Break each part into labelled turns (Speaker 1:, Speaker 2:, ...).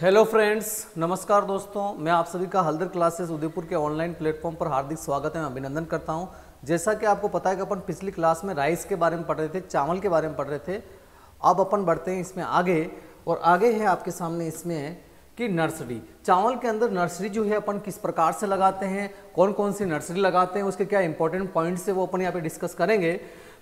Speaker 1: Hello friends नमस्कार दोस्तों। मैं आप सभी का हल्दर क्लासेस उदयपुर के ऑनलाइन प्लेटफॉर्म पर हार्दिक स्वागत है। अभिनंदन करता हूँ। जैसा कि आपको पता है कि अपन पिछली क्लास में राइस के बारे में पढ़ रहे थे, चावल के बारे में पढ़ रहे थे। अब अपन बढ़ते हैं इसमें आगे और आगे है आपके सामने इसमें कि नर्सरी चावल के अंदर नर्सरी जो है अपन किस प्रकार से लगाते हैं कौन कौन सी नर्सरी लगाते हैं, उसके क्या इंपॉर्टेंट पॉइंट्स है वो अपन यहाँ पर डिस्कस करेंगे।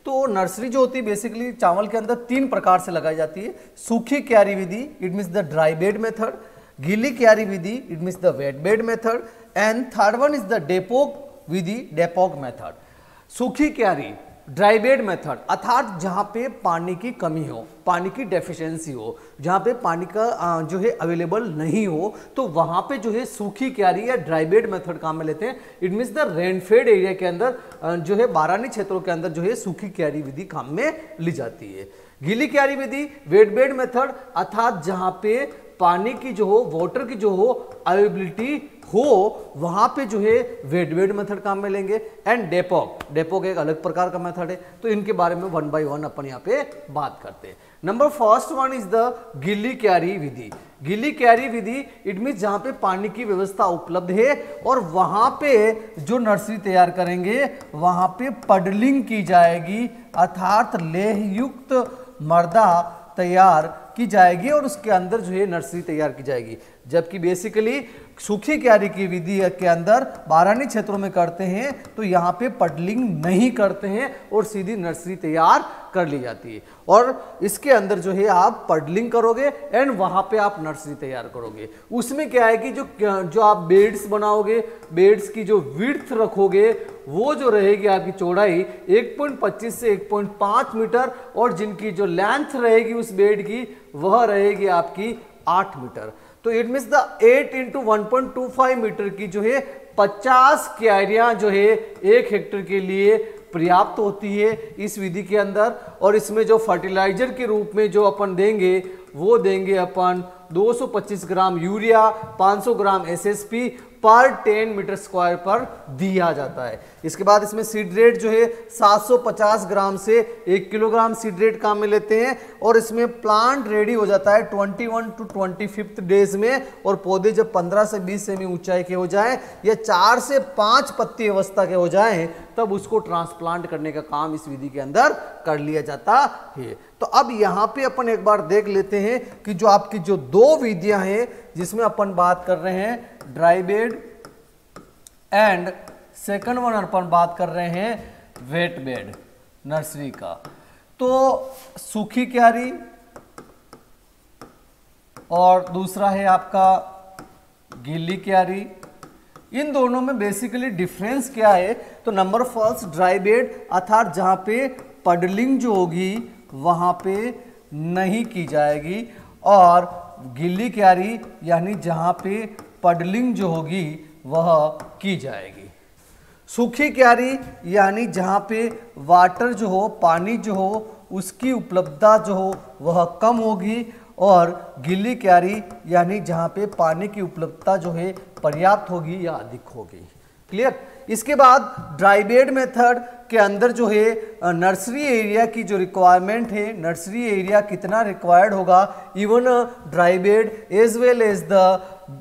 Speaker 1: तो नर्सरी जो होती है बेसिकली चावल के अंदर तीन प्रकार से लगाई जाती है। सूखी क्यारी विधि it means the dry bed method गीली क्यारी विधि it means the wet bed method and third one is the dapog विधि डेपोक मेथड सूखी क्यारी ड्राई बेड मेथड अर्थात जहाँ पे पानी की कमी हो, पानी की डेफिशिएंसी हो, जहाँ पे पानी का जो है अवेलेबल नहीं हो तो वहाँ पे जो है सूखी क्यारी या ड्राई बेड मेथड काम में लेते हैं। It means the rainfed area के अंदर जो है बारानी क्षेत्रों के अंदर जो है सूखी क्यारी विधि काम में ली जाती है। गीली क्यारी विधि वेट बेड मेथड अर्थात जहाँ पे पानी की जो हो वाटर की जो हो अवेबिलिटी हो, वहाँ पे जो है वेट मेथड काम में लेंगे एंड डेपोक डेपोक एक अलग प्रकार का मेथड है तो इनके बारे में वन बाय वन अपन यहाँ पे बात करते हैं। Number first one is the गिल्ली क्यारी विधि. गिल्ली क्यारी विधि इट मीन जहाँ पे पानी की व्यवस्था उपलब्ध है और वहाँ पे जो नर्सरी तैयार करेंगे, वहाँ पे पडलिंग की जाएगी, अर्थात लेह युक्त मर्दा तैयार की जाएगी और उसके अंदर जो है नर्सरी तैयार की जाएगी। जबकि बेसिकली सूखी क्यारी की विधि के अंदर बारानी क्षेत्रों में करते हैं तो यहाँ पे पडलिंग नहीं करते हैं और सीधी नर्सरी तैयार कर ली जाती है। और इसके अंदर जो है आप पडलिंग करोगे एंड वहाँ पे आप नर्सरी तैयार करोगे। उसमें क्या है कि जो जो आप बेड्स बनाओगे, बेड्स की जो विड्थ रखोगे, वो जो रहेगी आपकी चौड़ाई 1.25 से 1.5 मीटर और जिनकी जो लेंथ रहेगी उस बेड की, वह रहेगी आपकी 8 मीटर। तो it mean the 8 into one metre की जो है 50 क्यारियाँ जो है, एक हेक्टर के लिए पर्याप्त होती है इस विधि के अंदर। और इसमें जो फर्टिलाइज़र के रूप में जो अपन देंगे वो देंगे अपन 225 ग्राम यूरिया 500 ग्राम एसएसपी पर 10 मीटर स्क्वायर पर दिया जाता है। इसके बाद इसमें सीड रेट जो है 750 ग्राम से 1 किलोग्राम सीड रेट काम में लेते हैं और इसमें प्लांट रेडी हो जाता है 21 टू ट्वेंटी डेज़ में और पौधे जब 15 से 20 सेमी ऊंचाई के हो जाए या चार से पाँच पत्ती अवस्था के हो जाए, तब उसको ट्रांसप्लांट करने का काम इस विधि के अंदर कर लिया जाता है। तो अब यहाँ पे अपन एक बार देख लेते हैं कि जो आपकी जो दो विधियाँ हैं, जिसमें अपन बात कर रहे हैं dry bed and second one अपन बात कर रहे हैं वेट बेड नर्सरी का। तो सूखी क्यारी और दूसरा है आपका गीली क्यारी। इन दोनों में बेसिकली डिफरेंस क्या है? तो नंबर फ़र्स्ट ड्राई बेड अर्थात जहाँ पे पडलिंग जो होगी वहाँ पे नहीं की जाएगी। और गिल्ली क्यारी, यानी जहाँ पे पडलिंग जो होगी, वह की जाएगी। सूखी क्यारी, यानी जहाँ पे वाटर जो हो, पानी जो हो, उसकी उपलब्धता जो हो, वह कम होगी। और गिल्ली क्यारी, यानी जहाँ पे पानी की उपलब्धता जो है, पर्याप्त होगी या अधिक होगी। क्लियर? इसके बाद ड्राई बेड मेथड के अंदर जो है नर्सरी एरिया की जो रिक्वायरमेंट है नर्सरी एरिया कितना रिक्वायर्ड होगा even dry bed as well as the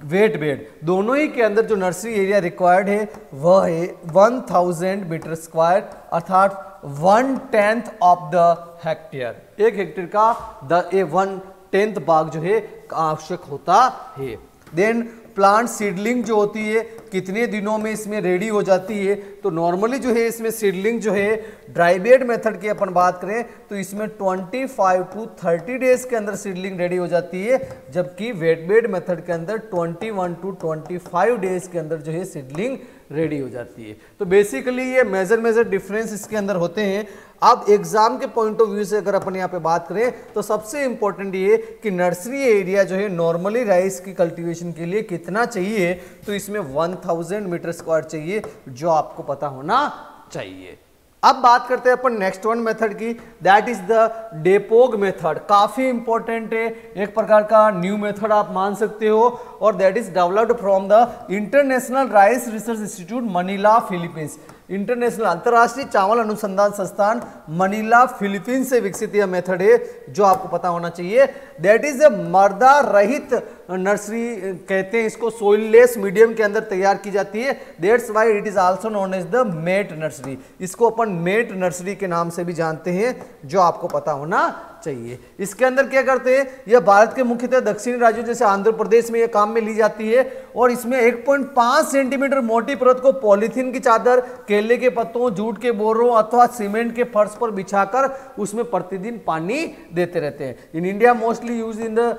Speaker 1: wet bed दोनों ही के अंदर जो नर्सरी एरिया रिक्वायर्ड है, वह है 1000 मीटर स्क्वायर अर्थात one tenth of the hectare एक हेक्टेयर का द ए वन टेंथ भाग जो है, आवश्यक होता है। देन प्लांट सीडलिंग जो होती है, कितने दिनों में इसमें रेडी हो जाती है तो नॉर्मली जो है इसमें सीडलिंग जो है ड्राई बेड मेथड की अपन बात करें तो इसमें 25 टू 30 डेज़ के अंदर सीडलिंग रेडी हो जाती है, जबकि वेट बेड मेथड के अंदर 21 टू 25 डेज़ के अंदर जो है सीडलिंग रेडी हो जाती है। तो बेसिकली ये मेजर मेजर डिफरेंस इसके अंदर होते हैं। अब एग्ज़ाम के पॉइंट ऑफ़ व्यू से अगर अपन यहाँ पे बात करें तो सबसे इंपॉर्टेंट ये कि नर्सरी एरिया जो है नॉर्मली राइस की कल्टीवेशन के लिए कितना चाहिए? तो इसमें 1000 मीटर स्क्वायर चाहिए, जो आपको पता होना चाहिए। अब बात करते हैं अपन नेक्स्ट वन मेथड की that is the dapog method काफ़ी इंपॉर्टेंट है, एक प्रकार का न्यू मेथड आप मान सकते हो, और that is developed from the international rice research institute Manila Philippines international अंतर्राष्ट्रीय चावल अनुसंधान संस्थान मनीला, फिलीपींस से विकसित यह मेथड है, जो आपको पता होना चाहिए। दैट इज़ ए मर्दा रहित नर्सरी कहते हैं इसको सोइललेस मीडियम के अंदर तैयार की जाती है। That's why it is also known as the mat nursery इसको अपन मेट नर्सरी के नाम से भी जानते हैं, जो आपको पता होना चाहिए। इसके अंदर क्या करते हैं, यह भारत के मुख्यतः दक्षिणी राज्यों जैसे आंध्र प्रदेश में यह काम में ली जाती है और इसमें 1.5 सेंटीमीटर मोटी परत को पॉलीथीन की चादर, केले के पत्तों, जूट के बोरों अथवा सीमेंट के फर्श पर बिछाकर उसमें प्रतिदिन पानी देते रहते हैं। In India mostly use in the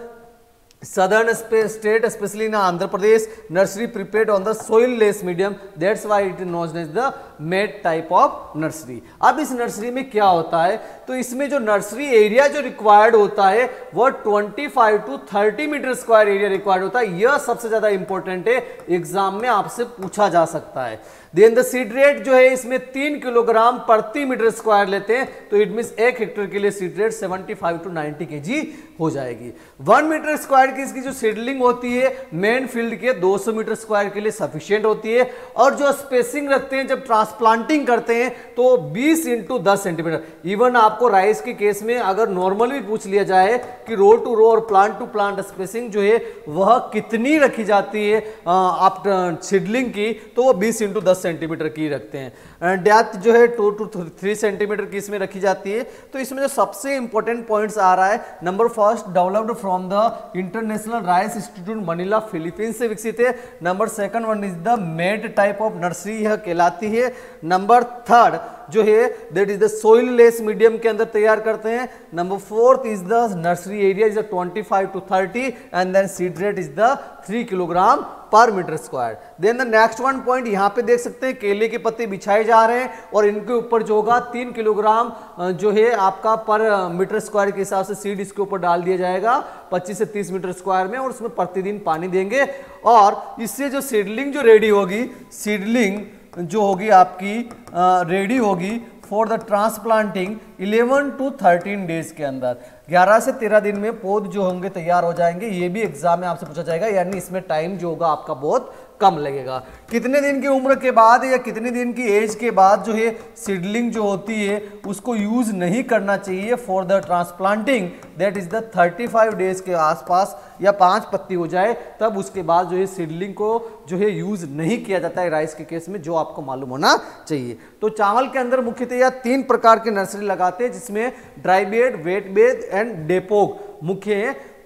Speaker 1: southern state especially in andhra pradesh nursery prepared on the soil less medium. That's why it is known as the mat type of nursery अब इस नर्सरी में क्या होता है? तो इसमें जो nursery area जो रिक्वायर्ड होता है, वो 25 to 30 metre square area required होता है। यह सबसे ज़्यादा इंपॉर्टेंट है। एग्ज़ाम में आपसे पूछा जा सकता है। देन द सीड रेट जो है, इसमें तीन किलोग्राम प्रति मीटर स्क्वायर लेते हैं। तो इट मीन एक हेक्टर के लिए सीड रेट 75 टू 90 के हो जाएगी। वन मीटर स्क्वायर की इसकी जो सीडलिंग होती है मेन फ़ील्ड के 200 मीटर स्क्वायर के लिए सफिशियंट होती है। और जो स्पेसिंग रखते हैं, जब ट्रांसप्लांटिंग करते हैं तो 20 इंटू दस सेंटीमीटर इवन आपको राइस के केस में अगर नॉर्मल भी पूछ लिया जाए कि रो टू रो और प्लांट टू प्लांट स्पेसिंग जो है, वह कितनी रखी जाती है आप सीडलिंग की तो वो बीस इंटू दस सेंटीमीटर की रखते हैं। डेप्थ जो है टू टू थ्री सेंटीमीटर की इसमें रखी जाती है। तो इसमें जो सबसे इंपॉर्टेंट पॉइंट्स आ रहा है number first developed from the international rice institute Manila Philippines से विकसित है। Number second one is the mat type of nursery यह कहलाती है। नंबर थर्ड, जो है that is the soil less medium के अंदर तैयार करते हैं। Number fourth is the nursery area is the 25 to 30 and then seed rate is the 3 kilogram per metre square then the next one point यहाँ पे देख सकते हैं, केले के पत्ते बिछाए जा रहे हैं, और इनके ऊपर जो होगा, तीन किलोग्राम जो है, आपका पर मीटर स्क्वायर के हिसाब से सीड इसके ऊपर डाल दिया जाएगा 25 से 30 मीटर स्क्वायर में, और उसमें प्रतिदिन पानी देंगे। और इससे जो सीडलिंग जो रेडी होगी सीडलिंग जो होगी आपकी रेडी होगी for the transplanting 11 to 13 days के अंदर। 11 से 13 दिन में पौध जो होंगे तैयार हो जाएँगे, ये भी एग्ज़ाम में आपसे पूछा जाएगा, यानी इसमें टाइम जो होगा आपका बहुत कम लगेगा। कितने दिन की उम्र के बाद या कितने दिन की एज के बाद जो है सीडलिंग जो होती है, उसको यूज़ नहीं करना चाहिए for the transplanting that is the 35 days के आसपास या पाँच पत्ती हो जाए, तब उसके बाद जो है सीडलिंग को जो है यूज़ नहीं किया जाता है राइस के केस में, जो आपको मालूम होना चाहिए। तो चावल के अंदर मुख्यतः तीन प्रकार के नर्सरी लगाते हैं, जिसमें dry bed wet bed and dapog मुख्य है।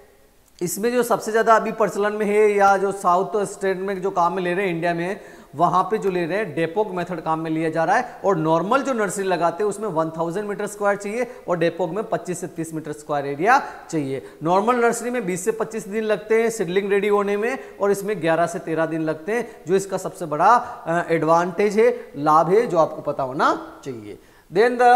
Speaker 1: इसमें जो सबसे ज़्यादा अभी प्रचलन में है या जो साउथ स्टेट में जो काम में ले रहे हैं, इंडिया में, वहाँ पे जो ले रहे हैं, डेपोक मेथड काम में लिया जा रहा है और नॉर्मल जो नर्सरी लगाते हैं, उसमें 1000 मीटर स्क्वायर चाहिए और डेपोक में 25 से 30 मीटर स्क्वायर एरिया चाहिए। नॉर्मल नर्सरी में 20 से 25 दिन लगते हैं सिडलिंग रेडी होने में और इसमें 11 से 13 दिन लगते हैं, जो इसका सबसे बड़ा एडवांटेज है, लाभ है, जो आपको पता होना चाहिए। Then the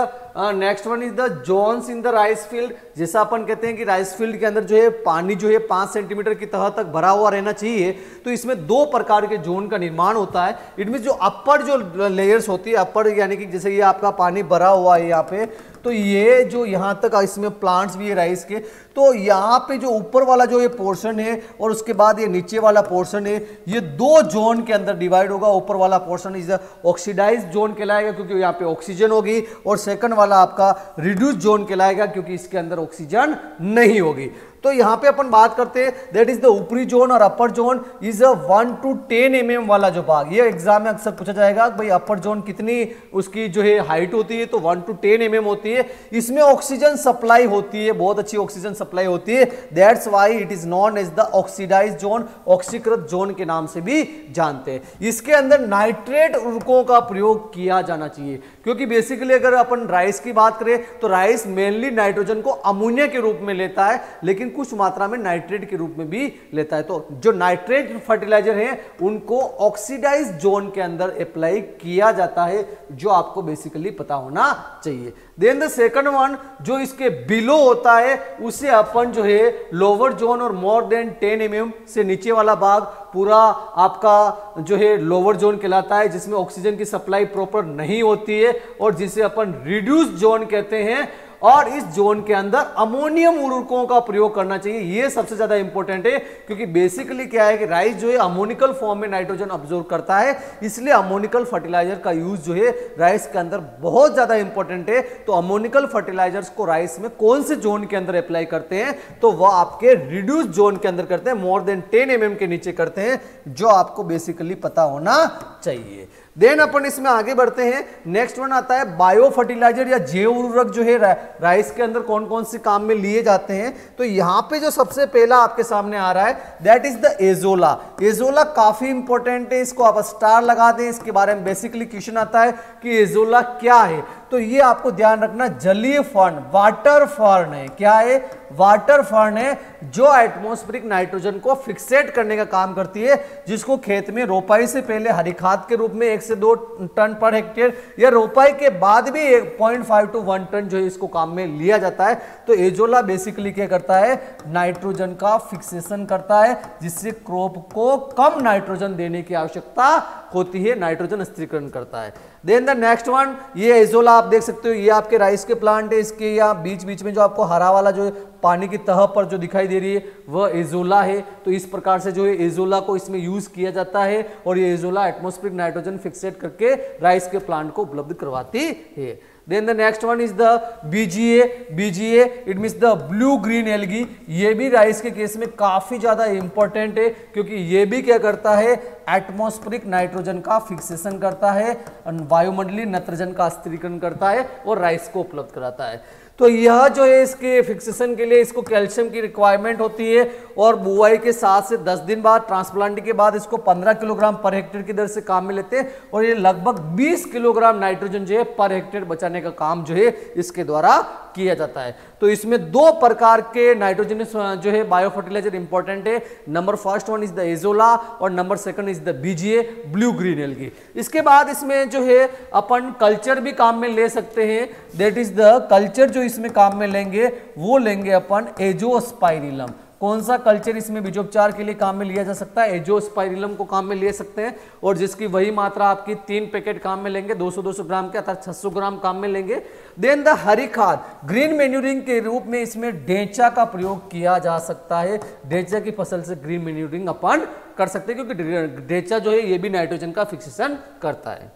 Speaker 1: next one is the zones in the rice field जैसा अपन कहते हैं कि राइस फ़ील्ड के अंदर जो है, पानी जो है, पाँच सेंटीमीटर की तह तक भरा हुआ रहना चाहिए। तो इसमें दो प्रकार के जोन का निर्माण होता है। इट मीन जो अपर जो लेयर्स होती है अपर यानी कि जैसे ये आपका पानी भरा हुआ है यहाँ पे तो ये जो यहाँ तक इसमें प्लांट्स भी है राइस के तो यहाँ पे जो ऊपर वाला जो ये पोर्शन है और उसके बाद ये नीचे वाला पोर्शन है, ये दो जोन के अंदर डिवाइड होगा। ऊपर वाला पोर्शन इज़ ऑक्सीडाइज जोन कहलाएगा क्योंकि यहाँ पे ऑक्सीजन होगी और सेकंड वाला आपका रिड्यूस जोन कहलाएगा क्योंकि इसके अंदर ऑक्सीजन नहीं होगी। तो यहाँ पे अपन बात करते हैं दैट इज़ द ऊपरी जोन और upper zone is a one to ten M वाला जो भाग। ये एग्ज़ाम में अक्सर पूछा जाएगा भाई अपर जोन कितनी उसकी जो है हाइट होती है तो वन टू टेन एम होती है। इसमें ऑक्सीजन सप्लाई होती है, बहुत अच्छी ऑक्सीजन सप्लाई होती है। That's why it is known as the oxidise zone ऑक्सीकृत zone के नाम से भी जानते हैं। इसके अंदर नाइट्रेट उर्वरकों का प्रयोग किया जाना चाहिए, क्योंकि बेसिकली अगर अपन राइस की बात करें तो राइस मेनली नाइट्रोजन को अमोनिया के रूप में लेता है, लेकिन कुछ मात्रा में नाइट्रेट के रूप में भी लेता है। तो जो नाइट्रेट फर्टिलाइज़र है, उनको ऑक्सीडाइज जोन के अंदर अप्लाई किया जाता है, जो आपको बेसिकली पता होना चाहिए। देन द सेकंड वन जो इसके बिलो होता है, उसे अपन जो है लोअर जोन और मोर देन 10 एम से नीचे वाला भाग, पूरा आपका जो है लोअर जोन कहलाता है, जिसमें ऑक्सीजन की सप्लाई प्रॉपर नहीं होती है, और जिसे अपन रिड्यूस जोन कहते हैं। और इस जोन के अंदर अमोनियम उर्वरकों का प्रयोग करना चाहिए। ये सबसे ज़्यादा इंपॉर्टेंट है, क्योंकि बेसिकली क्या है कि राइस जो है अमोनिकल फॉर्म में नाइट्रोजन ऑब्जॉर्व करता है, इसलिए अमोनिकल फर्टिलाइज़र का यूज़ जो है राइस के अंदर बहुत ज़्यादा इंपॉर्टेंट है। तो अमोनिकल फर्टिलाइजर्स को राइस में कौन से जोन के अंदर अप्लाई करते हैं? तो वह आपके रिड्यूस जोन के अंदर करते हैं मोर देन टेन एम के नीचे करते हैं, जो आपको बेसिकली पता होना चाहिए। देन अपन इसमें आगे बढ़ते हैं। नेक्स्ट वन आता है बायो फर्टिलाइज़र या जैव उर्वरक जो है राइस के अंदर कौन कौन से काम में लिए जाते हैं? तो यहाँ पे जो सबसे पहला आपके सामने आ रहा है that is the azolla azolla काफ़ी इंपॉर्टेंट है, इसको आप स्टार लगा दें, इसके बारे में बेसिकली क्वेश्चन आता है कि एजोला क्या है? तो ये आपको ध्यान रखना, जलीय फर्न, वाटर फर्न है। क्या है? वाटर फर्न है जो एटमोस्फेरिक नाइट्रोजन को फिक्सेट करने का काम करती है, जिसको खेत में रोपाई से पहले हरी खाद के रूप में एक से दो टन पर हेक्टेयर या रोपाई के बाद भी एक point five to one ton जो है इसको काम में लिया जाता है। तो एजोला बेसिकली क्या करता है? नाइट्रोजन का फिक्सेशन करता है, जिससे क्रॉप को कम नाइट्रोजन देने की आवश्यकता होती है नाइट्रोजन स्थिरीकरण करता है। देन द नेक्स्ट वन ये एजोला आप देख सकते हो, ये आपके राइस के प्लांट है, इसके या बीच बीच में जो आपको हरा वाला जो पानी की तह पर जो दिखाई दे रही है, वह एजोला है। तो इस प्रकार से जो है एजोला को इसमें यूज़ किया जाता है और ये एजोला एटमोस्फेरिक नाइट्रोजन फिक्सेट करके राइस के प्लांट को उपलब्ध करवाती है। Then the next one is the BGA BGA it mean the blue green algae ये भी राइस के केस में काफ़ी ज़्यादा इंपॉर्टेंट है, क्योंकि ये भी क्या करता है? एटमोस्फेरिक नाइट्रोजन का फिक्सेशन करता है वायुमंडलीय नाइट्रोजन का स्थिरीकरण करता है, और राइस को उपलब्ध कराता है। तो यह जो है इसके फिक्सेशन के लिए इसको कैल्शियम की रिक्वायरमेंट होती है और बुआई के सात से दस दिन बाद ट्रांसप्लांट के बाद इसको पंद्रह किलोग्राम पर हेक्टेयर की दर से काम में लेते हैं और ये लगभग बीस किलोग्राम नाइट्रोजन जो है पर हेक्टेयर बचाने का काम जो है इसके द्वारा किया जाता है। तो इसमें दो प्रकार के नाइट्रोजन जो है बायो फर्टिलाइज़र इंपॉर्टेंट है। Number first one is the azolla और number second is the BGA blue green algae इसके बाद इसमें जो है अपन कल्चर भी काम में ले सकते हैं। दैट इज़ द कल्चर जो इसमें काम में लेंगे, वो लेंगे अपन एजोस्पाइरिलम। कौन सा कल्चर इसमें बीजोपचार के लिए काम में लिया जा सकता है? एजोस्पाइरिलम को काम में ले सकते हैं और जिसकी वही मात्रा आपकी तीन पैकेट काम में लेंगे 200-200 ग्राम के अर्थात 600 ग्राम काम में लेंगे। देन द हरी खाद ग्रीन मेन्यूरिंग के रूप में इसमें डेचा का प्रयोग किया जा सकता है। डेचा की फ़सल से ग्रीन मेन्यूरिंग अपन कर सकते हैं, क्योंकि डेचा जो है, ये भी नाइट्रोजन का फिक्सेशन करता है।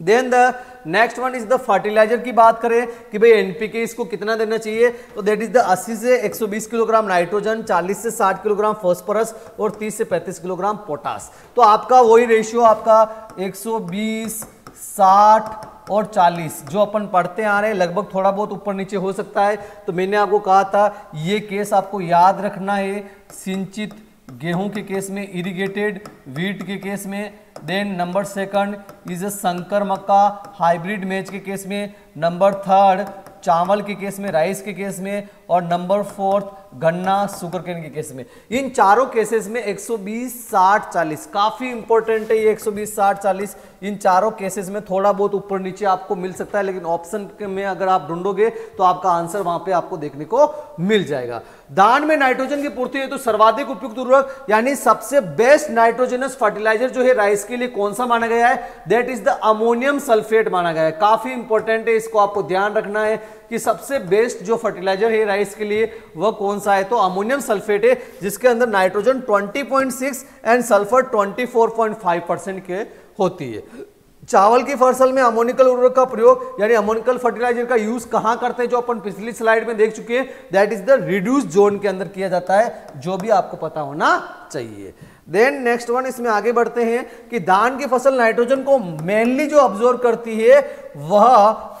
Speaker 1: Then the next one is the fertiliser की बात करें कि भाई एनपीके इसको कितना देना चाहिए? तो देट इज़ द 80 से 120 किलोग्राम नाइट्रोजन 40 से 60 किलोग्राम फॉस्फोरस और 30 से 35 किलोग्राम पोटास तो आपका वही रेशियो आपका 120 60 और 40 जो अपन पढ़ते आ रहे हैं, लगभग थोड़ा बहुत ऊपर नीचे हो सकता है। तो मैंने आपको कहा था, ये केस आपको याद रखना है। सिंचित गेहूँ के केस में इरिगेटेड वीट के केस में then number second is a संकर मक्का हाइब्रिड मैच के केस में नंबर थर्ड चावल के केस में राइस के केस में और नंबर फोर्थ गन्ना सुगर केन के केस में। इन चारों केसेस में 120 60 40 काफ़ी इंपॉर्टेंट है ये 120 60 40 इन चारों केसेस में थोड़ा बहुत ऊपर नीचे आपको मिल सकता है, लेकिन ऑप्शन में अगर आप ढूंढोगे तो आपका आंसर वहाँ पे आपको देखने को मिल जाएगा। दान में नाइट्रोजन की पूर्ति है तो सर्वाधिक उपयुक्त उर्वरक, यानी सबसे बेस्ट नाइट्रोजनस फर्टिलाइज़र जो है राइस के लिए कौन सा माना गया है? That is the ammonium sulphate माना गया है। काफ़ी इंपॉर्टेंट है, इसको आपको ध्यान रखना है कि सबसे बेस्ट जो फर्टिलाइज़र है राइस के लिए, वह कौन सा है? तो अमोनियम सल्फेट है, जिसके अंदर नाइट्रोजन 20.6 एंड सल्फ़र 24.5 परसेंट के होती है। चावल की फ़सल में अमोनिकल उर्वरक का प्रयोग, यानी अमोनिकल फर्टिलाइज़र का यूज़ कहाँ करते हैं, जो अपन पिछली स्लाइड में देख चुके हैं? That is the reduce zone के अंदर किया जाता है, जो भी आपको पता होना चाहिए। देन नेक्स्ट वन इसमें आगे बढ़ते हैं कि धान की फ़सल नाइट्रोजन को मेनली जो ऑब्जॉर्व करती है, वह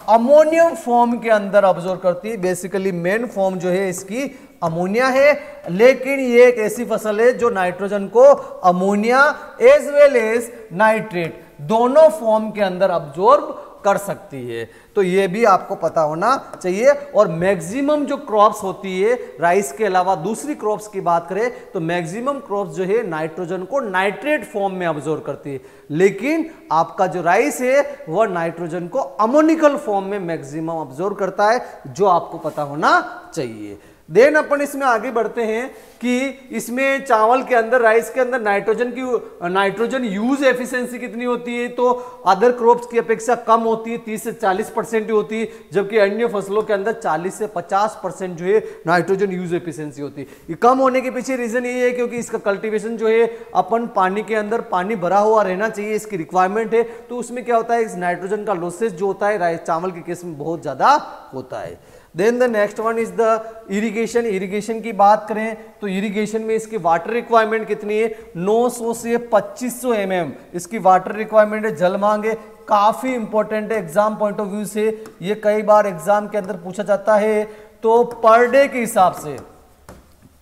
Speaker 1: अमोनियम फॉर्म के अंदर ऑब्जॉर्व करती है। बेसिकली मेन फॉर्म जो है इसकी अमोनिया है। लेकिन ये एक ऐसी फ़सल है जो नाइट्रोजन को ammonia as well as nitrate दोनों फॉर्म के अंदर ऑब्जॉर्व कर सकती है। तो ये भी आपको पता होना चाहिए। और मैक्सिमम जो क्रॉप्स होती है राइस के अलावा दूसरी क्रॉप्स की बात करें तो मैक्सिमम क्रॉप्स जो है नाइट्रोजन को नाइट्रेट फॉर्म में ऑब्जॉर्व करती है। लेकिन आपका जो राइस है, वह नाइट्रोजन को अमोनिकल फॉर्म में मैक्सिमम ऑब्जॉर्व करता है, जो आपको पता होना चाहिए। देन अपन इसमें आगे बढ़ते हैं कि इसमें चावल के अंदर राइस के अंदर नाइट्रोजन की नाइट्रोजन यूज़ एफिशिएंसी कितनी होती है? तो अदर क्रॉप्स की अपेक्षा कम होती है 30 से 40 परसेंट ही होती है, जबकि अन्य फ़सलों के अंदर 40 से 50 परसेंट जो है नाइट्रोजन यूज़ एफिशिएंसी होती है। ये कम होने के पीछे रीजन ये है क्योंकि इसका कल्टिवेशन जो है, अपन पानी के अंदर पानी भरा हुआ रहना चाहिए, इसकी रिक्वायरमेंट है। तो उसमें क्या होता है? इस नाइट्रोजन का लोसेस जो होता है राइस चावल के केस में बहुत ज़्यादा होता है। Then the next one is the irrigation irrigation की बात करें तो इरिगेशन में इसकी वाटर रिक्वायरमेंट कितनी है? 900 से 2500 सौ mm इसकी वाटर रिक्वायरमेंट है, जल मांगे। काफ़ी इंपॉर्टेंट है एग्ज़ाम पॉइंट ऑफ़ व्यू से। ये कई बार एग्ज़ाम के अंदर पूछा जाता है। तो पर डे के हिसाब से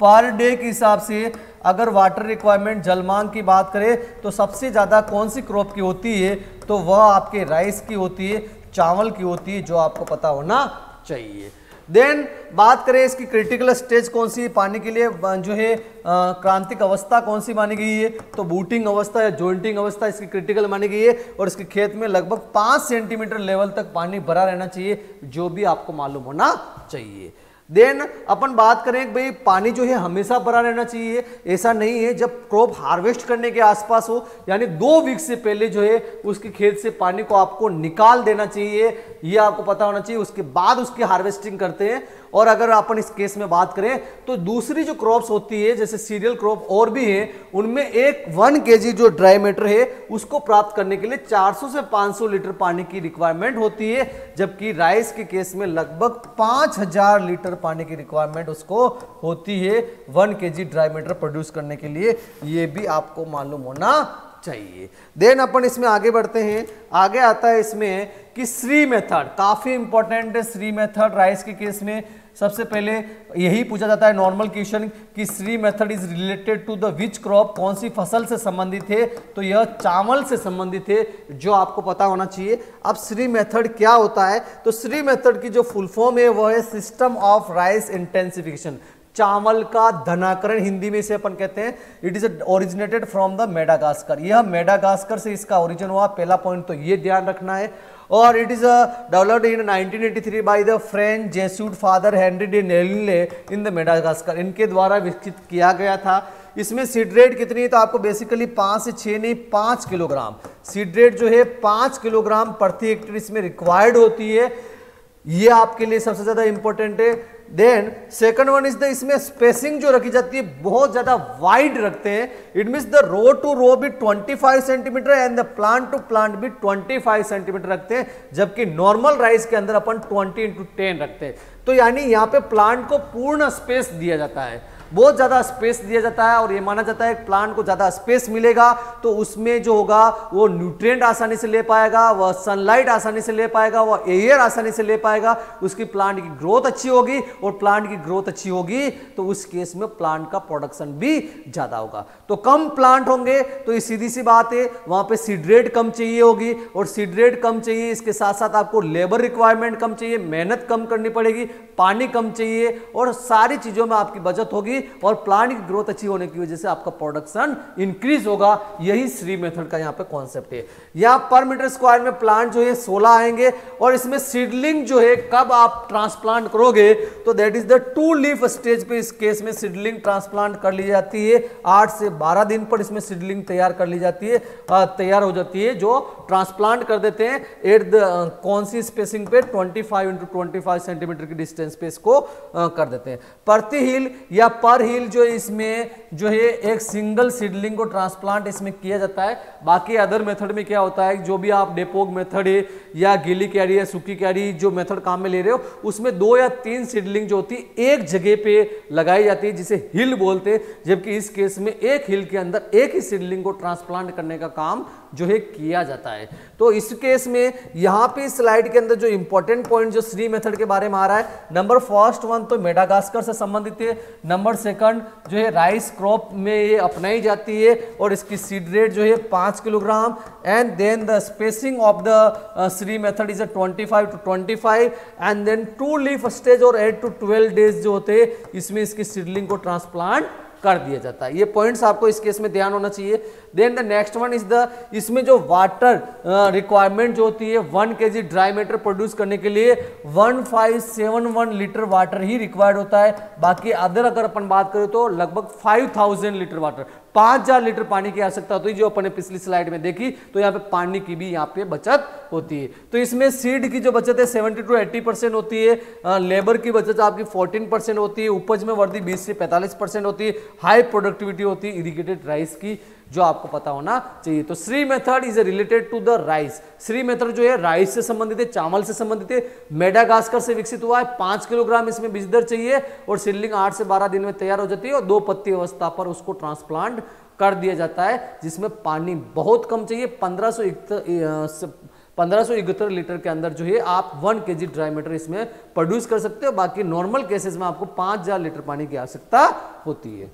Speaker 1: पर डे के हिसाब से अगर वाटर रिक्वायरमेंट जल मांग की बात करें तो सबसे ज़्यादा कौन सी क्रॉप की होती है? तो वह आपके राइस की होती है, चावल की होती है, जो आपको पता होना चाहिए। देन बात करें इसकी क्रिटिकल स्टेज कौन सी पानी के लिए जो है क्रांतिक अवस्था कौन सी मानी गई है? तो बूटिंग अवस्था या जॉइंटिंग अवस्था इसकी क्रिटिकल मानी गई है और इसके खेत में लगभग पाँच सेंटीमीटर लेवल तक पानी भरा रहना चाहिए, जो भी आपको मालूम होना चाहिए। देन अपन बात करें भाई, पानी जो है हमेशा भरा रहना चाहिए। ऐसा नहीं है, जब क्रॉप हार्वेस्ट करने के आसपास हो, यानी दो वीक से पहले जो है, उसके खेत से पानी को आपको निकाल देना चाहिए, ये आपको पता होना चाहिए, उसके बाद उसकी हार्वेस्टिंग करते हैं। और अगर अपन इस केस में बात करें तो दूसरी जो क्रॉप्स होती है, जैसे सीरियल क्रॉप और भी है, उनमें एक वन के जो ड्राई मैटर है, उसको प्राप्त करने के लिए 400 से 500 लीटर पानी की रिक्वायरमेंट होती है, जबकि राइस के केस में लगभग 5000 लीटर पानी की रिक्वायरमेंट उसको होती है वन के ड्राई मैटर प्रोड्यूस करने के लिए, ये भी आपको मालूम होना चाहिए। देन अपन इसमें आगे बढ़ते हैं, आगे आता है इसमें कि श्री मेथड, काफ़ी इंपॉर्टेंट है श्री मेथड, राइस के केस में सबसे पहले यही पूछा जाता है नॉर्मल क्वेश्चन कि SRI method is related to the which crop कौन सी फ़सल से संबंधित है? तो यह चावल से संबंधित है, जो आपको पता होना चाहिए। अब श्री मेथड क्या होता है? तो श्री मेथड की जो फुल फॉर्म है, वह है सिस्टम ऑफ़ राइस इंटेंसिफिकेशन चावल का धनाकरण हिंदी में इसे अपन कहते हैं it is originated from the Madagascar यह मेडागास्कर से इसका ओरिजिन हुआ, पहला पॉइंट तो ये ध्यान रखना है। और it is developed in 1983 by the French Jesuit father Henri de नेलिले in the Madagascar इनके द्वारा विकसित किया गया था। इसमें सीड्रेट कितनी है? तो आपको बेसिकली पाँच से छः नहीं, पाँच किलोग्राम। सीड्रेट जो है, पाँच किलोग्राम प्रति हेक्टेयर इसमें रिक्वायर्ड होती है। ये आपके लिए सबसे ज़्यादा इंपॉर्टेंट है। Then second one is the इसमें स्पेसिंग जो रखी जाती है, बहुत ज़्यादा वाइड रखते हैं। It mean the row to row भी 25 centimetre and the plant to plant भी 25 सेंटीमीटर रखते हैं, जबकि नॉर्मल राइस के अंदर अपन 20 इंटू टेन रखते हैं। तो यानी यहाँ पे प्लांट को पूर्ण स्पेस दिया जाता है। बहुत ज़्यादा स्पेस दिया जाता है और ये माना जाता है प्लांट को ज़्यादा स्पेस मिलेगा तो उसमें जो होगा, वो न्यूट्रिएंट आसानी से ले पाएगा, वह सनलाइट आसानी से ले पाएगा, वह एयर आसानी से ले पाएगा, उसकी प्लांट की ग्रोथ अच्छी होगी और प्लांट की ग्रोथ अच्छी होगी तो उस केस में प्लांट का प्रोडक्शन भी ज़्यादा होगा। तो कम प्लांट होंगे तो ये सीधी सी बात है, वहाँ पर सीडरेट कम चाहिए होगी और सीडरेट कम चाहिए, इसके साथ साथ आपको लेबर रिक्वायरमेंट कम चाहिए, मेहनत कम करनी पड़ेगी, पानी कम चाहिए और सारी चीज़ों में आपकी बचत होगी होगी और प्लांट की ग्रोथ अच्छी होने की वजह से आपका प्रोडक्शन इंक्रीज होगा। यही श्री मेथड का यहाँ पे कॉन्सेप्ट है। यहाँ पर मीटर स्क्वायर में प्लांट जो है 16 आएँगे और इसमें सीडलिंग जो है, कब आप ट्रांसप्लांट करोगे तो that is the two leaf stage पे इस केस में सीडलिंग ट्रांसप्लांट कर ली जाती है। आठ से बारह दिन पर इसमें सीडलिंग तैयार कर ली जाती है तैयार हो जाती है, जो ट्रांसप्लांट कर देते हैं। एट द कौन सी स्पेसिंग पे? 25 फाइव इंटू सेंटीमीटर की डिस्टेंस पे इसको कर देते हैं। प्रति हिल या पर हिल जो इसमें जो है एक सिंगल सीडलिंग को ट्रांसप्लांट इसमें किया जाता है। बाकी अदर मेथड में क्या होता है जो भी आप डेपोग मेथड है या गीली कैरी या सूखी कैरी जो मेथड काम में ले रहे हो, उसमें दो या तीन सीडलिंग जो होती है एक जगह पे लगाई जाती है, जिसे हिल बोलते हैं। जबकि इस केस में एक हिल के अंदर एक ही सीडलिंग को ट्रांसप्लांट करने का काम जो है किया जाता है। तो इस केस में यहाँ पे स्लाइड के अंदर जो इंपॉर्टेंट पॉइंट जो श्री मेथड के बारे में आ रहा है नंबर फ़र्स्ट वन तो मेडागास्कर से संबंधित है नंबर सेकंड जो है राइस क्रॉप में ये अपनाई जाती है और इसकी सीड रेट जो है पाँच kilogram and then the spacing of the SRI method is a 25 to 25 and then two leaf stage और एट टू ट्वेल्व डेज़ जो होते हैं, इसमें इसकी सीडलिंग को ट्रांसप्लांट कर दिया जाता है। ये पॉइंट्स आपको इस केस में ध्यान होना चाहिए। Then the next one is the इसमें जो वाटर रिक्वायरमेंट जो होती है वन के जी ड्राई मैटर प्रोड्यूस करने के लिए one five seven one litre water ही रिक्वायर्ड होता है। बाकी अदर अगर अपन बात करें तो लगभग फाइव थाउज़ेंड लीटर वाटर पाँच हज़ार लीटर पानी की आवश्यकता होती है, जो अपने पिछली स्लाइड में देखी। तो यहाँ पे पानी की भी यहाँ पे बचत होती है। तो इसमें सीड की जो बचत है सेवेंटी टू एट्टी परसेंट होती है। लेबर की बचत आपकी फोर्टीन परसेंट होती है। उपज में वर्दी बीस से पैंतालीस परसेंट होती है। हाई प्रोडक्टिविटी होती है। इरिगेटेड राइस की जो आपको पता होना चाहिए। तो SRI method is related to the rice SRI method जो है राइस से संबंधित है, चावल से संबंधित है। मेडागास्कर से विकसित हुआ है। पाँच किलोग्राम इसमें बीज दर चाहिए और सिल्लिंग आठ से बारह दिन में तैयार हो जाती है और दो पत्ती अवस्था पर उसको ट्रांसप्लांट कर दिया जाता है, जिसमें पानी बहुत कम चाहिए। पंद्रह सौ पंद्रह सौ इकहत्तर लीटर के अंदर जो है आप one K G dry matter इसमें प्रोड्यूस कर सकते हो। बाकी नॉर्मल केसेस में आपको पाँच हज़ार लीटर पानी की आवश्यकता होती है।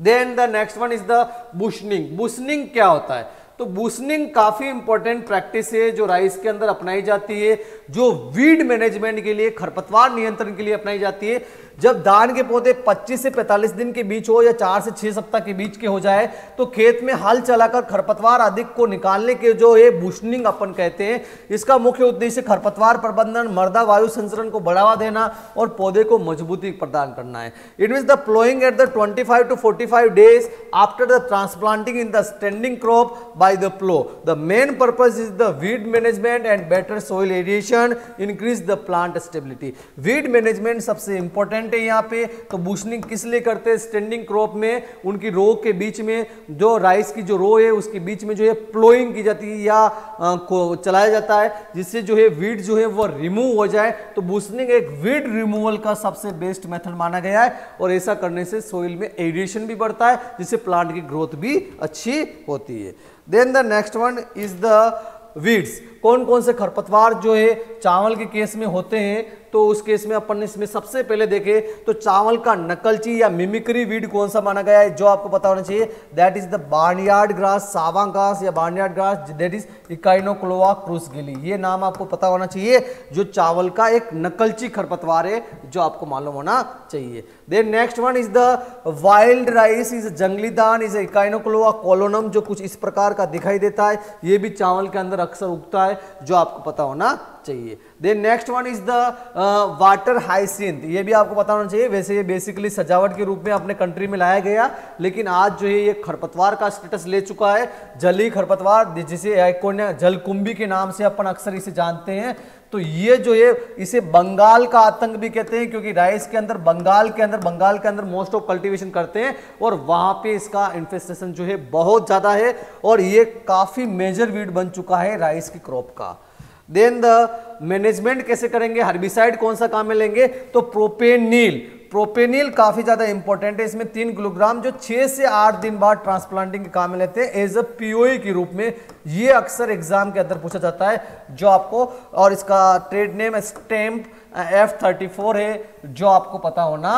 Speaker 1: Then the next one is the बुशनिंग बुशनिंग क्या होता है? तो बूसनिंग काफ़ी इंपॉर्टेंट प्रैक्टिस है जो राइस के अंदर अपनाई जाती है, जो वीड मैनेजमेंट के लिए, खरपतवार नियंत्रण के लिए अपनाई जाती है। जब धान के पौधे 25 से 45 दिन के बीच हो या चार से छह सप्ताह के बीच के हो जाए तो खेत में हल चलाकर खरपतवार अधिक को निकालने के जो है बुशनिंग अपन कहते हैं, इसका मुख्य उद्देश्य खरपतवार प्रबंधन मर्दा वायु संचरण को बढ़ावा देना और पौधे को मजबूती प्रदान करना है। It mean the ploughing at the 25 to 45 days after the transplanting in the standing crop by the plough the main purpose is the weed management and better soil aeration increase the plant stability weed management सबसे important है यहाँ पे तो बुशनिंग किस लिए करते हैं? Standing crop में, उनकी रो के बीच में, जो राइस की जो रो है, उसके बीच में जो है प्लोइंग की जाती है या को चलाया जाता है, जिससे जो है वीड जो है वो रिमूव हो जाए। तो बुशनिंग एक वीड रिमूवल का सबसे बेस्ट मेथड माना गया है और ऐसा करने से सोइल में एरिएशन भी बढ़ता है, जिससे प्लांट की ग्रोथ भी अच्छी होती है। Then the next one is the weeds कौन कौन से खरपतवार जो है, चावल के केस में होते हैं तो उस केस में अपन इसमें सबसे पहले देखे तो चावल का नकलची या मिमिक्री वीड कौन सा माना गया है, जो आपको पता होना चाहिए। That is the barnyard grass सावा घास या barnyard grass that is Echinochloa crus galli ये नाम आपको पता होना चाहिए, जो चावल का एक नकलची खरपतवार है, जो आपको मालूम होना चाहिए। Then next one is the wild rice is जंगली दान इज़ इकाइनोक्लोवा कोलोनम जो कुछ इस प्रकार का दिखाई देता है। ये भी चावल के अंदर अक्सर उगता है, जो आपको पता होना चाहिए। Then next one is the water hyacinth ये भी आपको पता होना चाहिए। वैसे ये बेसिकली सजावट के रूप में अपने कंट्री में लाया गया, लेकिन आज जो है ये खरपतवार का स्टेटस ले चुका है। जली खरपतवार जिसे जलकुंभी के नाम से अपन अक्सर इसे जानते हैं। तो ये जो है, इसे बंगाल का आतंक भी कहते हैं, क्योंकि राइस के अंदर, बंगाल के अंदर, बंगाल के अंदर मोस्ट ऑफ़ कल्टीवेशन करते हैं, और वहाँ पे इसका इन्फेस्टेशन जो है बहुत ज़्यादा है, और ये काफ़ी मेजर वीड बन चुका है राइस की क्रॉप का। देन द मैनेजमेंट कैसे करेंगे? हर्बिसाइड कौन सा काम में लेंगे? तो प्रोपेनिल प्रोपेनिल काफ़ी ज़्यादा इंपॉर्टेंट है। इसमें तीन किलोग्राम जो छह से आठ दिन बाद ट्रांसप्लांटिंग के काम में लेते हैं। एज अ पीओई के रूप में ये अक्सर एग्ज़ाम के अंदर पूछा जाता है, जो आपको, और इसका trade name Stam F thirty four है, जो आपको पता होना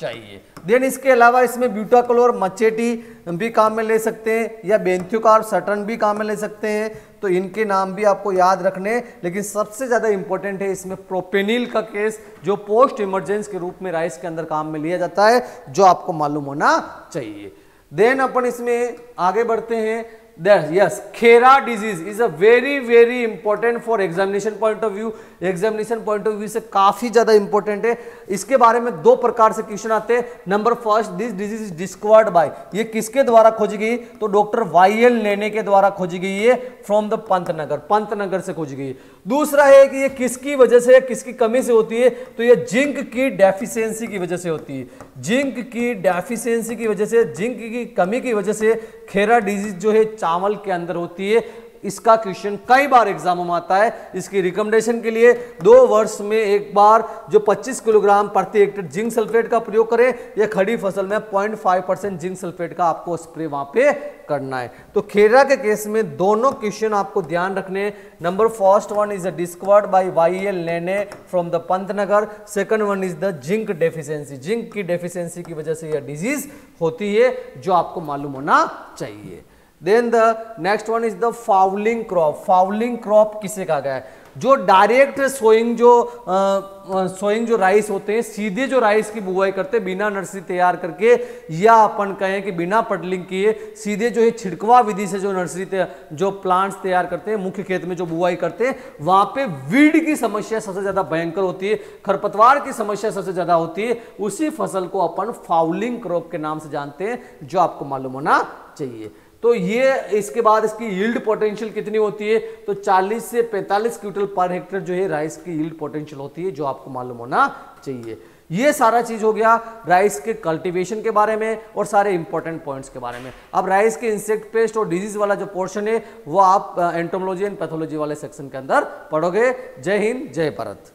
Speaker 1: चाहिए। देन इसके अलावा इसमें ब्यूटाक्लोर मचेटी भी काम में ले सकते हैं, या बेंथ्योकार सटन भी काम में ले सकते हैं। तो इनके नाम भी आपको याद रखने, लेकिन सबसे ज़्यादा इंपॉर्टेंट है इसमें प्रोपेनिल का केस जो पोस्ट इमरजेंस के रूप में राइस के अंदर काम में लिया जाता है, जो आपको मालूम होना चाहिए। देन अपन इसमें आगे बढ़ते हैं। Yes Khaira disease is a very very important for examination point of view examination point of view से काफ़ी ज़्यादा इंपॉर्टेंट है। इसके बारे में दो प्रकार से क्वेश्चन आते हैं। Number first this disease is discovered by ये किसके द्वारा खोजी गई? तो डॉक्टर वाई एल लेने के द्वारा खोजी गई है। फ्रॉम द पंतनगर पंतनगर से खोजी गई दूसरा है कि ये किसकी वजह से किसकी कमी से होती है? तो ये जिंक की डेफिशिएंसी की वजह से होती है। जिंक की डेफिशिएंसी की वजह से, जिंक की कमी की वजह से खेरा डिज़ीज़ जो है, चावल के अंदर होती है। इसका क्वेश्चन कई बार एग्ज़ाम में आता है। इसकी रिकमेंडेशन के लिए दो वर्ष में एक बार जो 25 किलोग्राम प्रति हेक्टेयर जिंक सल्फेट का प्रयोग करें, या खड़ी फ़सल में 0.5 परसेंट जिंक सल्फेट का आपको स्प्रे वहाँ पे करना है। तो खेरा के केस में दोनों क्वेश्चन आपको ध्यान रखने number first one is the discovered by Y L Nene from the Pantnagar second one is the zinc deficiency zinc की डेफिशिएंसी की वजह से यह डिज़ीज़ होती है, जो आपको मालूम होना चाहिए। Then the next one is the fouling crop fouling crop किसे कहा गया है? जो डायरेक्ट सोइंग जो सोइंग जो राइस होते हैं, सीधे जो राइस की बुआई करते हैं, बिना नर्सरी तैयार करके, या अपन कहें कि बिना पटलिंग किए, सीधे जो है छिड़कवा विधि से जो नर्सरी जो प्लांट्स तैयार करते हैं, मुख्य खेत में जो बुआई करते हैं, वहाँ पे वीड की समस्या सबसे ज़्यादा भयंकर होती है, खरपतवार की समस्या सबसे ज़्यादा होती है, उसी फ़सल को अपन फाउलिंग क्रॉप के नाम से जानते हैं, जो आपको मालूम होना चाहिए। तो ये इसके बाद इसकी यील्ड पोटेंशियल कितनी होती है? तो 40 से 45 क्विंटल पर हेक्टर जो है, राइस की यील्ड पोटेंशियल होती है, जो आपको मालूम होना चाहिए। ये सारा चीज़ हो गया राइस के कल्टीवेशन के बारे में और सारे इंपॉर्टेंट पॉइंट्स के बारे में। अब राइस के इंसेक्ट पेस्ट और डिज़ीज़ वाला जो पोर्शन है, वो आप एंटोमोलॉजी एंड पैथोलॉजी वाले सेक्शन के अंदर पढ़ोगे। जय हिंद, जय भारत।